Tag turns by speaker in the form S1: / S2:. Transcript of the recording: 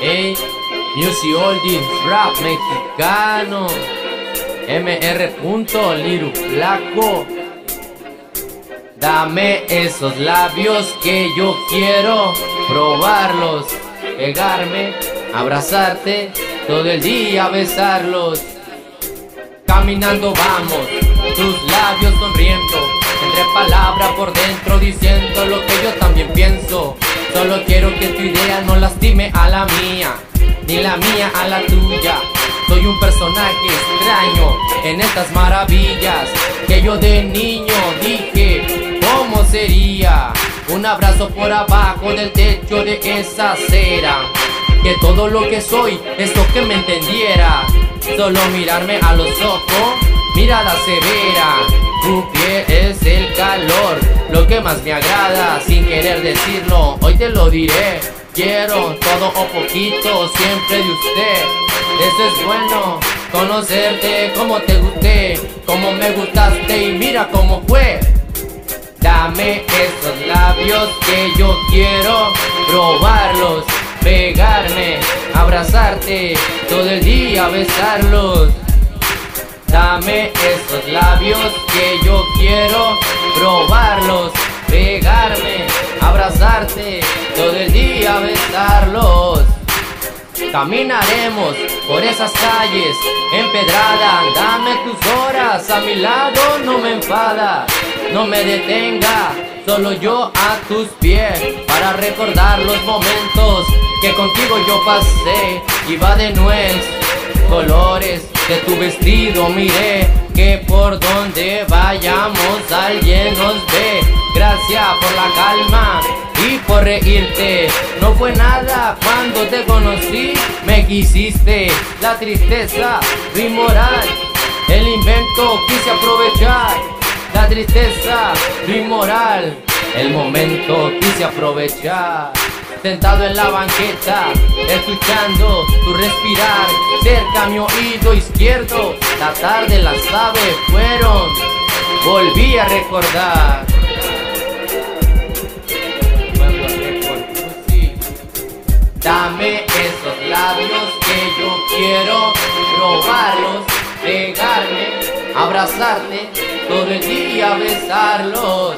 S1: Ey, Music Oldies, rap mexicano. MR. Liru Flaco. Dame esos labios que yo quiero probarlos, pegarme, abrazarte, todo el día besarlos. Caminando vamos, tus labios sonriendo, entre palabras por dentro lastime a la mía, ni la mía a la tuya. Soy un personaje extraño en estas maravillas que yo de niño dije, ¿cómo sería? Un abrazo por abajo del techo de esa acera. Que todo lo que soy es lo que me entendiera. Solo mirarme a los ojos, mirada severa. Tu piel es el calor, lo que más me agrada. Sin querer decirlo, hoy te lo diré. Quiero todo o poquito, siempre de usted. Eso es bueno, conocerte como te gusté, como me gustaste y mira cómo fue. Dame esos labios que yo quiero probarlos, pegarme, abrazarte, todo el día besarlos. Dame esos labios que yo quiero probarlos, pegarme, abrazarte, todo el día besarlos. Caminaremos por esas calles empedradas, dame tus horas a mi lado, no me enfada, no me detenga, solo yo a tus pies para recordar los momentos que contigo yo pasé, iba de nuez, colores de tu vestido miré, que por donde vayamos alguien nos ve, gracias por la calma reírte. No fue nada cuando te conocí, me quisiste. La tristeza, mi moral, el invento quise aprovechar. La tristeza, mi moral, el momento quise aprovechar. Sentado en la banqueta, escuchando tu respirar, cerca mi oído izquierdo, la tarde las aves fueron, volví a recordar. Yo quiero probarlos, pegarme, abrazarte, todo el día besarlos.